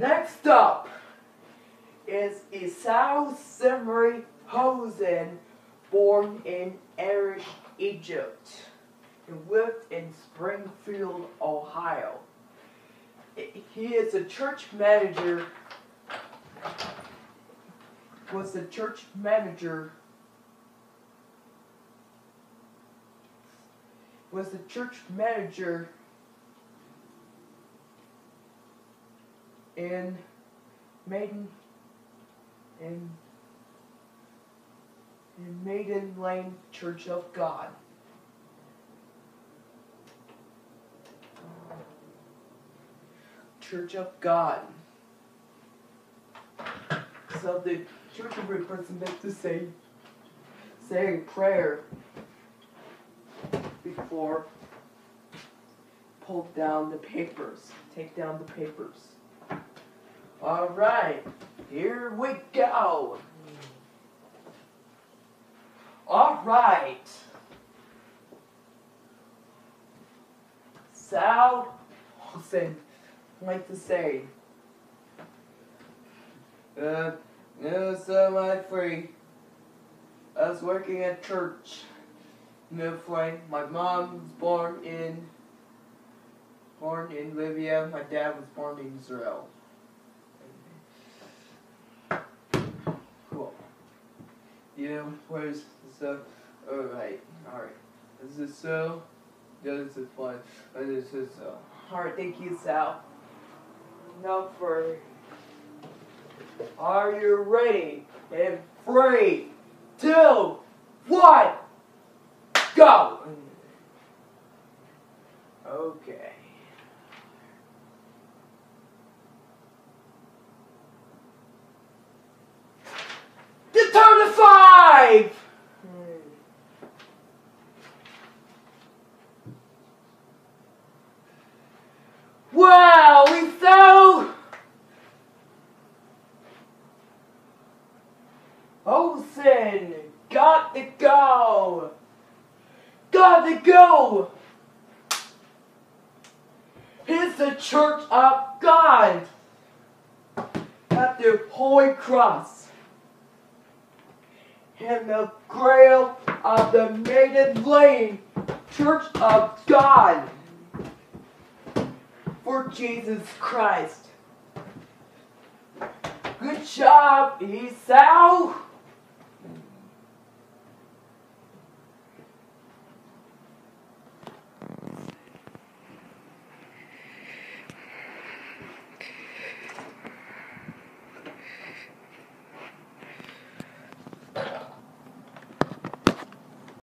Next up is Esau Zimri Hosen, born in Irish, Egypt. He lived in Springfield, Ohio. He is a church manager, was the church manager, was the church manager in Maiden in in Maiden Lane Church of God. Church of God. So the church of person meant to say say a prayer before pull down the papers. Take down the papers. Alright, here we go. Alright. Sal Hussein like to say. Uh, no, so I'm free. I was working at church. Midway. My mom was born in born in Libya. My dad was born in Israel. Cool. Yeah, where's the alright, alright. Is this so? Yeah, this is fun. Uh, This is so. Alright, thank you, Sal. Now for Are you ready? In three, two, one, go! Okay. Wow, we so Olsen, got to go. Got to go. Here's the Church of God at the Holy Cross and the Grail of the Maiden Lane Church of God Jesus Christ. Good job, Esau.